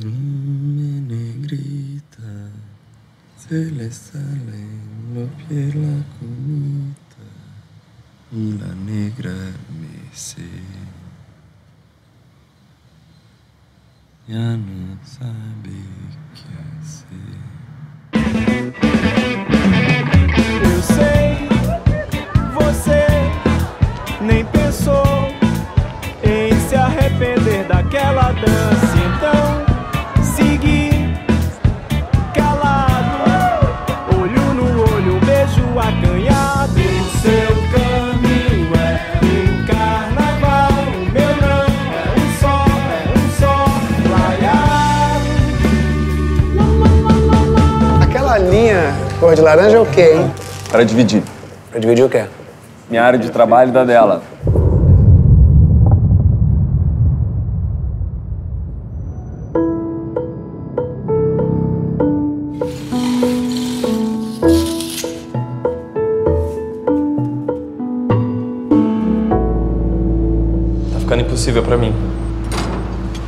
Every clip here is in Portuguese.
Mi negrita, se le salen los pies la comita y la negra me se. Ya no sabe qué hacer. Eu sei, você nem pensou em se arrepender daquela dança. Então, Cor de laranja é o quê, hein? Para dividir. Pra dividir o quê? Minha área de trabalho e da dela. Tá ficando impossível pra mim.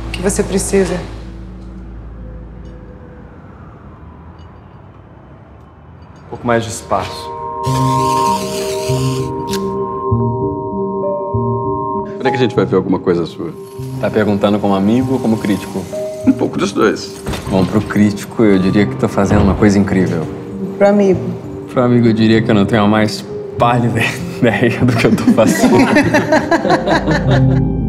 O que você precisa? Pouco mais de espaço. Quando é que a gente vai ver alguma coisa sua? Tá perguntando como amigo ou como crítico? Um pouco dos dois. Bom, pro crítico eu diria que tô fazendo uma coisa incrível. Pro amigo. Pro amigo eu diria que eu não tenho a mais pálida ideia do que eu tô fazendo.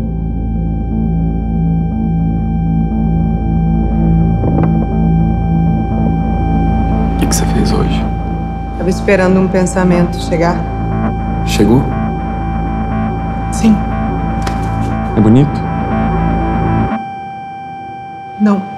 O que, que você fez hoje? Tava esperando um pensamento chegar. Chegou? Sim. É bonito? Não.